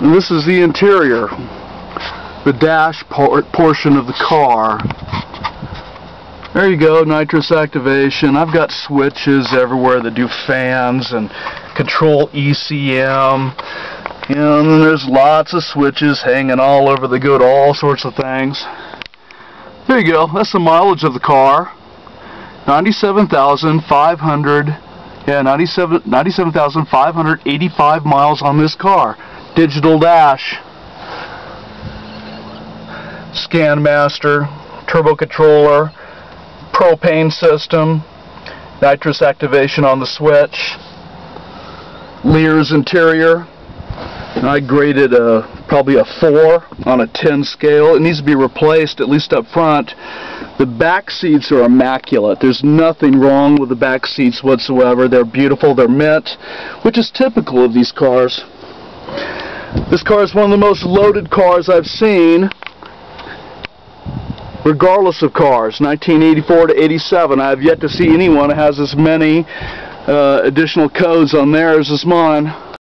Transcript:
And this is the interior, the dash por portion of the car. There you go, nitrous activation. I've got switches everywhere that do fans and control ECM. And there's lots of switches hanging all over the good, all sorts of things. There you go, that's the mileage of the car. 97,500, yeah, 97 97,585 miles on this car. Digital dash. Scan master, turbo controller, propane system, nitrous activation on the switch, Lear's interior. I graded a probably a 4 on a 10 scale. It needs to be replaced, at least up front. The back seats are immaculate. There's nothing wrong with the back seats whatsoever. They're beautiful, they're mint, which is typical of these cars. This car is one of the most loaded cars I've seen regardless of cars, 1984 to 87. I have yet to see anyone who has as many uh, additional codes on theirs as mine.